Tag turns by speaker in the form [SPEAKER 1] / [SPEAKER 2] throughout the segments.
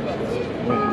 [SPEAKER 1] Starbucks.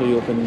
[SPEAKER 1] reopening.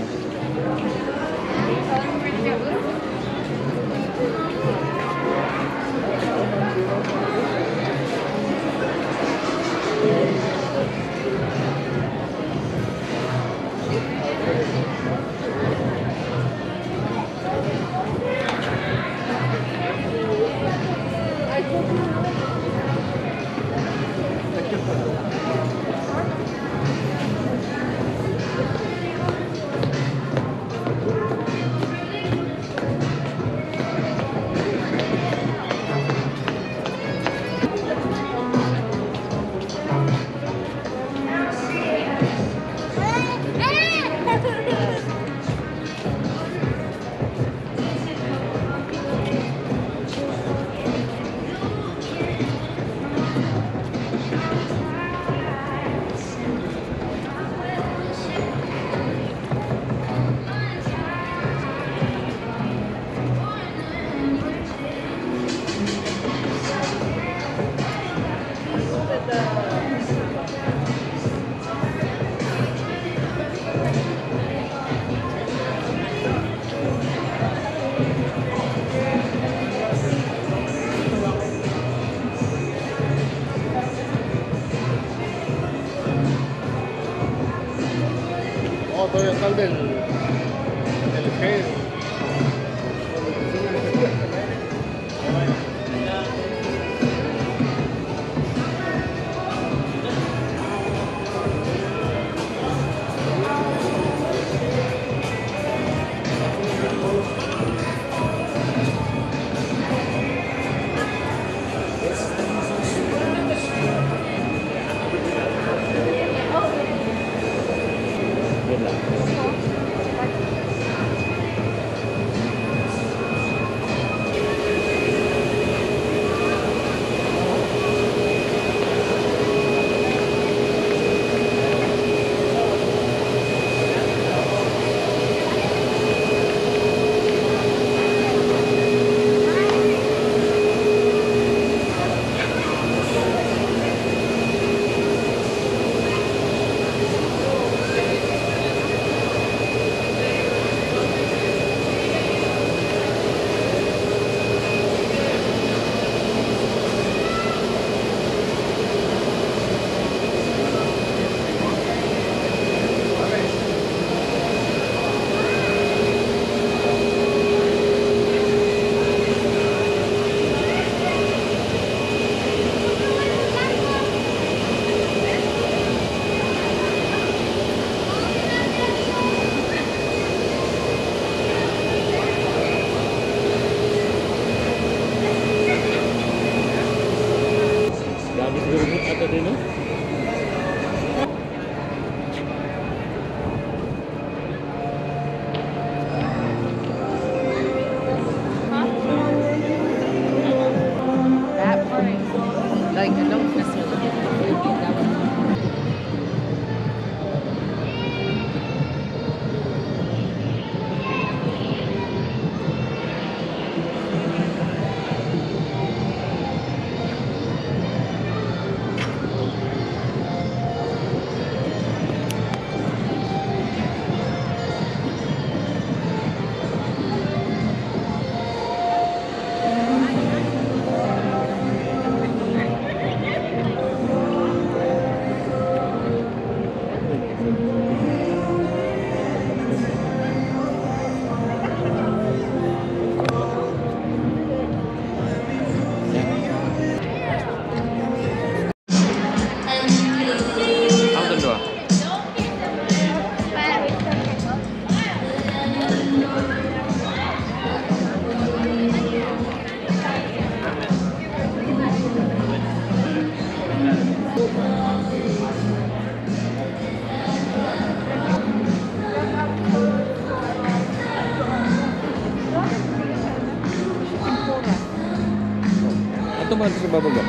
[SPEAKER 1] Itu masih coba belum?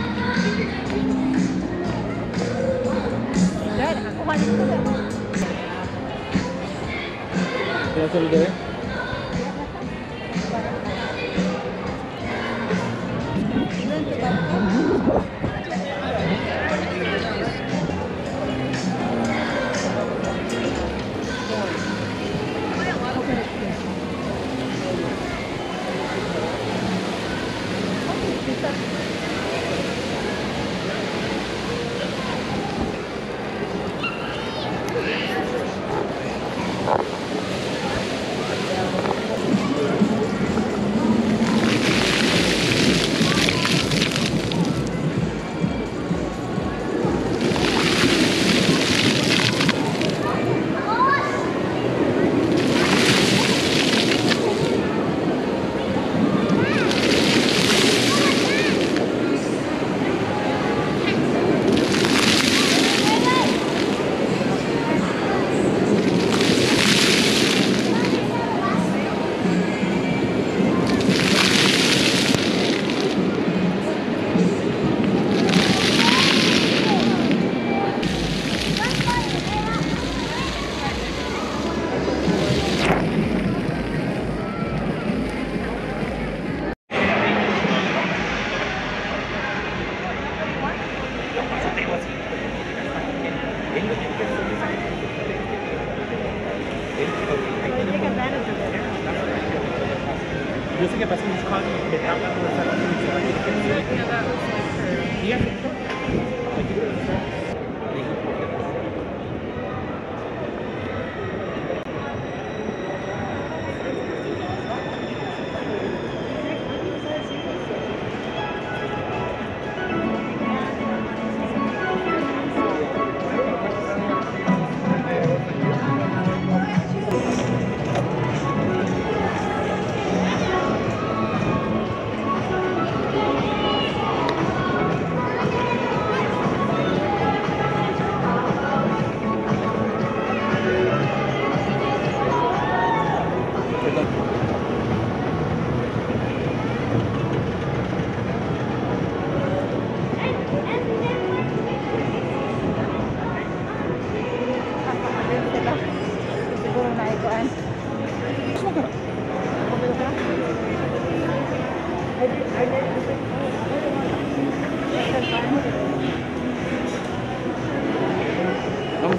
[SPEAKER 1] Dan aku masih coba. Ya, sudah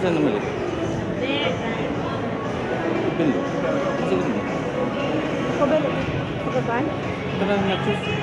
[SPEAKER 1] Masih enam lagi. Belum. Masih belum. Kau beli? Kau kan? Kau nak cuci?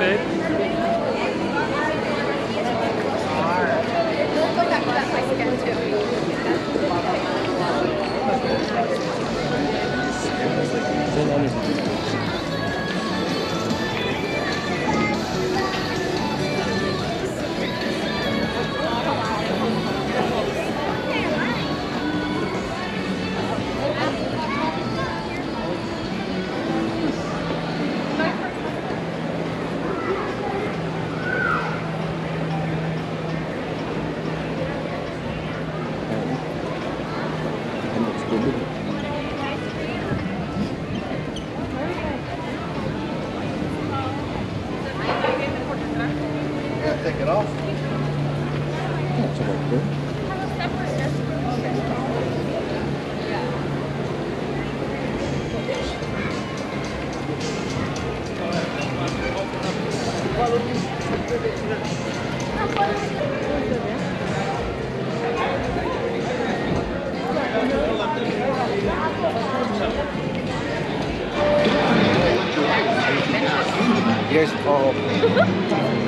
[SPEAKER 2] 对。
[SPEAKER 1] years old. Oh.